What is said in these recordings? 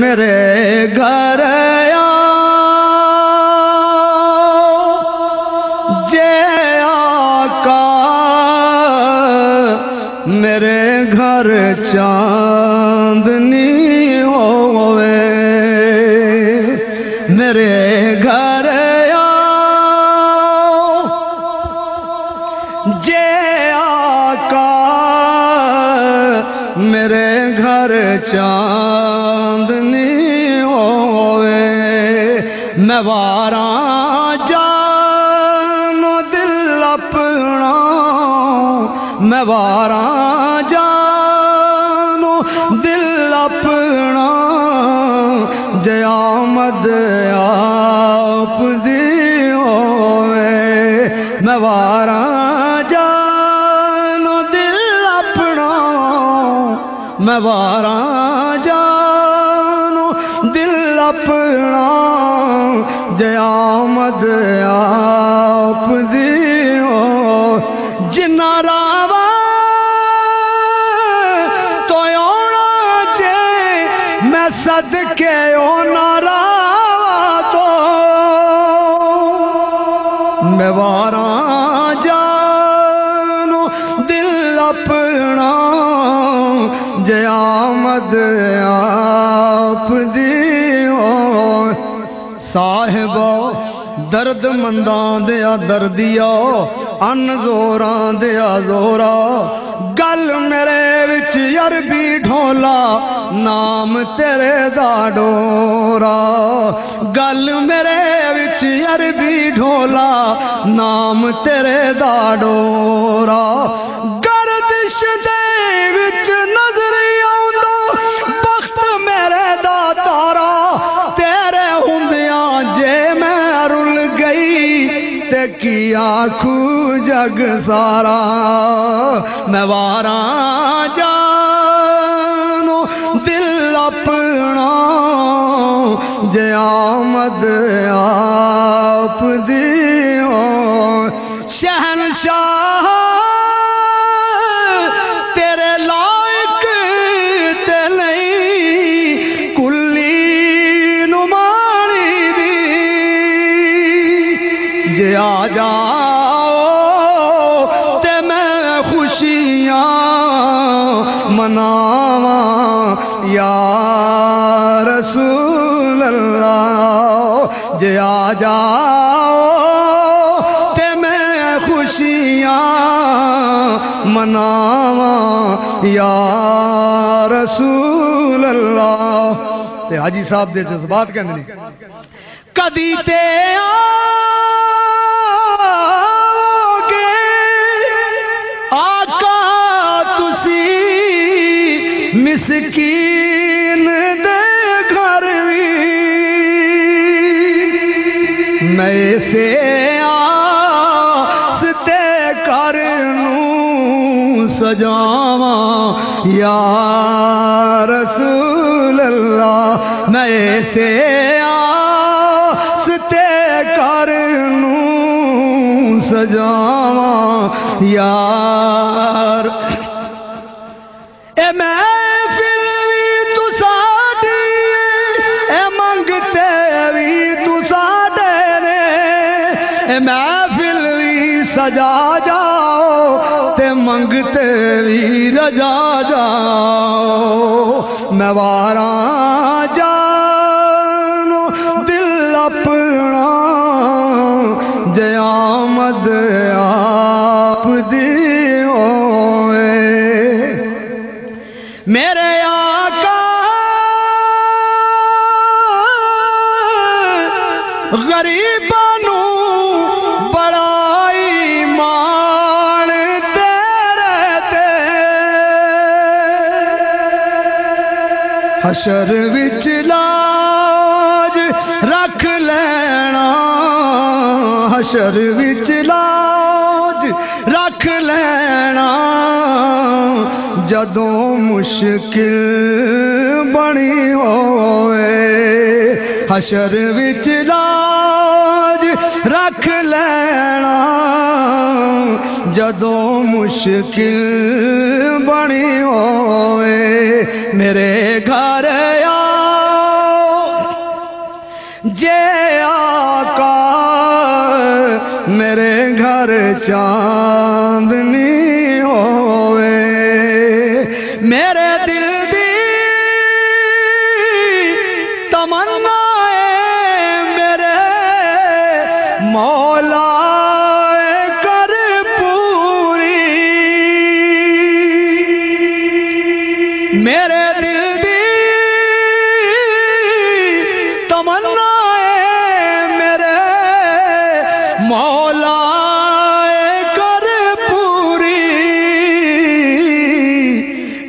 मेरे घर जे आका मेरे घर चांदनी होवे। मेरे घर जे आका घर चांदनी होवे। मैं वारा जानो दिल अपना। मैं वारा जानो दिल अपना। जयामद आप दी होवे। मैं मैं वारा जानो, दिल अपना जयामद आप दियो। जिन्ना रावा तो आना जे, मैं सदके ओ नारावा तो। मैं वारा ਮਦ ਆਪ ਦੀ ਹੋ ਸਾਹਿਬੋ ਦੇ ਆ ਦਰਦੀਓ, ਅਨ ਜ਼ੋਰਾਂ ਦੇ ਆ ਜ਼ੋਰਾ। ਗੱਲ ਮੇਰੇ ਵਿੱਚ ਅਰਬੀ ਢੋਲਾ, ਨਾਮ ਤੇਰੇ ਦਾ ਡੋਰਾ। ਗੱਲ ਮੇਰੇ ਵਿੱਚ ਅਰਬੀ ਢੋਲਾ, ਨਾਮ ਤੇਰੇ ਦਾ ਡੋਰਾ। खू जग सारा नवारा दिलणो आप दियो। शह मनावा, या रसूल अल्लाह जे आ जाओ, ते मैं खुशियाँ मनावा, या रसूल अल्लाह ते हाजी साहब दे जज्बात कहंदे कदी ते आओगे मैं से आसते कर सजावा। या रसूल अल्लाह मैं से आसते कर सजावा। यार महफिल भी सजा जाओ, ते मंगते भी रजा जाओ। मैं वारा जानो, दिल अपना जयामद आप दियो मेरे आका गरीबानू ਹਸ਼ਰ ਵਿੱਚ ਲਾਜ ਰੱਖ ਲੈਣਾ। ਹਸ਼ਰ ਵਿੱਚ ਲਾਜ ਰੱਖ ਲੈਣਾ। ਜਦੋਂ ਮੁਸ਼ਕਿਲ ਬਣੀ ਹੋਵੇ, ਹਸ਼ਰ ਵਿੱਚ ਲਾਜ ਰੱਖ ਲੈਣਾ। ਜਦੋਂ ਮੁਸ਼ਕਿਲ ਬਣੀ ਹੋਵੇ मेरे घर आओ। जे आका मेरे घर चांदनी होवे। मेरे दिल दी तमन्ना है मेरे मौला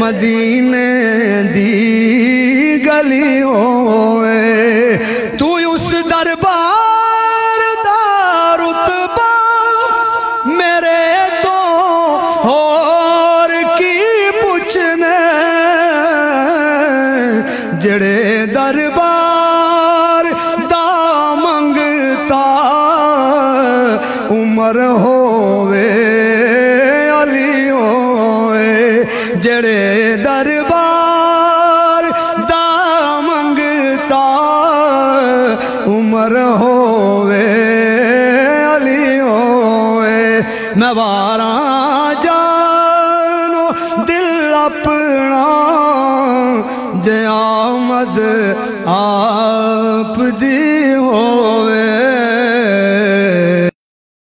मदीने दी गली होए तू उस दरबार दा रुतबा मेरे तो होर की पुछने? जड़े दरबार दा मंगता उमर होवे, अली होए जड़े ਨਵਾਰਾ ਜਾਨੋ ਦਿਲ ਆਪਣਾ ਜੇ ਆਮਦ ਆਪ ਦੀ ਹੋਵੇ।